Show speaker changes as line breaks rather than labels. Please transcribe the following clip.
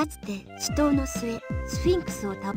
かつて死闘の末スフィンクスを倒